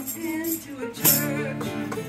walked into a church.